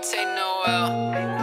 don't take no L.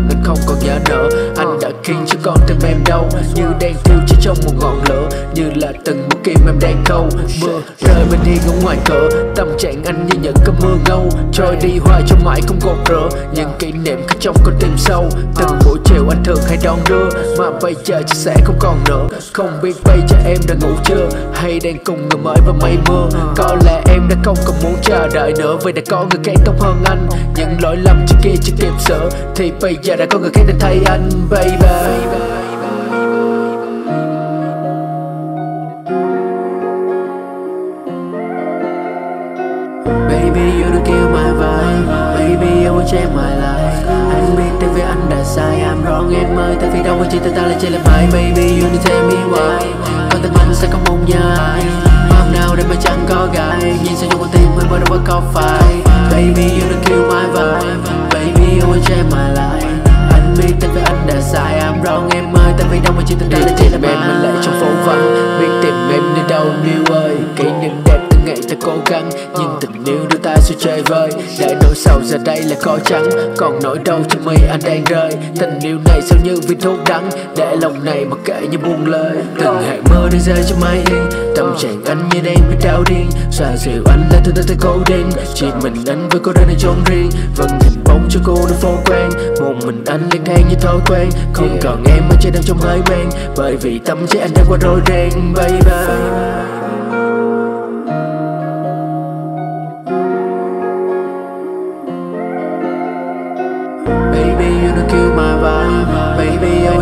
Bao anh không còn nhớ nữa. Anh đã khiến cho con tim em đau. Như đang thiêu chỉ trong một ngọn lửa. Như là từng mũi kim em đang câu. Mưa rơi bên đi ở ngoài cửa. Tâm trạng anh như những cơn mưa ngâu. Trôi đi hoài cho mãi không gột rửa. Những kỷ niệm khắc trong con tim sâu. Từng buổi chiều anh thường hay đón đưa. Mà bây giờ chắc sẽ không còn nữa. Không biết bây giờ em đã ngủ chưa? Hay đang cùng người mới và mây mưa? Có lẽ em đã không còn muốn chờ đợi nữa. Vì đã có người khác tốt hơn anh. Những lỗi lầm trước kia chưa kịp sửa. Thì bây giờ đã có người khác đến thay anh, baby. Baby you don't kill my vibe Baby I will change my life Anh biết tại vì anh đã sai. I'm wrong, em ơi, Tại vì đâu có chỉ ta là chỉ là mãi Baby you don't tell me why Con tim anh sẽ không mong nhớ ai. Hôm nào để mà chẳng Tại vì đâu chơi vơi. Để nỗi sầu giờ đây là có trắng Còn nỗi đau trong mi anh đang rơi. Tình yêu này sao như viên thuốc đắng. Để lòng này mặc kệ như buông lời. Từng hạt mưa đang rơi trong mây. Yên Tâm trạng anh như đang bị đau điên. Xoa dịu anh từ từ tới cố điên Chỉ mình anh với cô đơn ở chốn riêng. Vẫn hình bóng cho cô nơi phố quen Một mình anh lang thang như thói quen. Không còn em ở trên đang trong hơi men. Bởi vì tâm trí anh đã qua rối ren baby Baby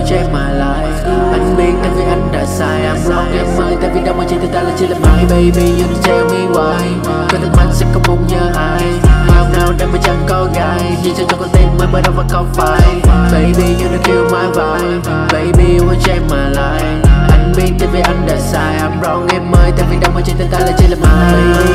change my life. Anh biết tại vì anh đã sai, I'm wrong, em ơi. Tại vì đâu mà chỉ từ ta là chỉ là my Baby, you don't tell me why. Có thật mạnh sẽ không muốn nhớ ai. Hôm nào để mà chẳng có gai. Nhìn sao cho con tim mới bắt đầu và không phải. Baby, you don't kill my vibe. Baby, you won't change my life. Anh biết tại vì anh đã sai, I'm wrong, em ơi. Tại vì đâu mà chỉ từ ta là chỉ là my Baby.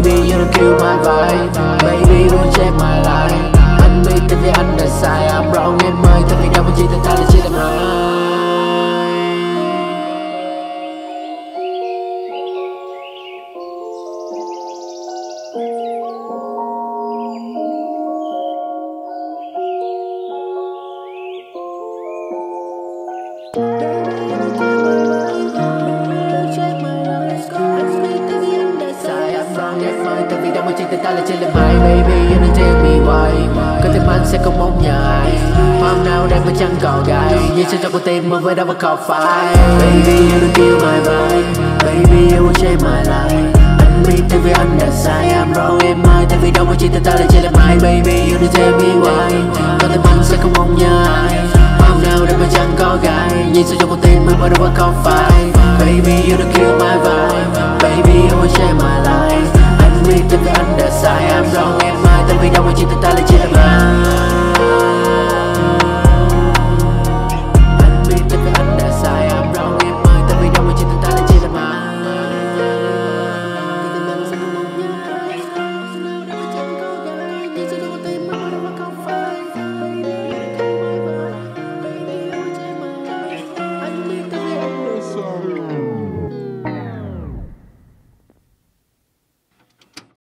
Maybe you don't kill my vibe. Maybe you don't check my life. Anh biết tại vì anh đã sai I'm wrong em ơi Tại vì đâu có chỉ tên ta là chỉ là Thank you. I'm wrong Tại vì đã mới chỉ tên ta là chỉ là mãi, Baby you don't tell me why Có tim anh sẽ không mong nhà ai Hôm nào đây mà chẳng còn gai Như sao cho con tim mà với đâu mà không phải Baby, you don't kill my vibe. Baby, you won't change my life. Anh biết tại vì anh đã sai, I'm wrong, em ơi Tại vì đâu mà chỉ tên ta là chỉ là mãi. Baby, you don't tell me why Có tim anh sẽ không mong nhà ai Hôm nào đây mà chẳng có gai Nhìn sâu cho con tim mà với đâu mà không phải Baby, you don't kill my vibe. Baby, you won't change my life. Anh biết tại vì anh đã sai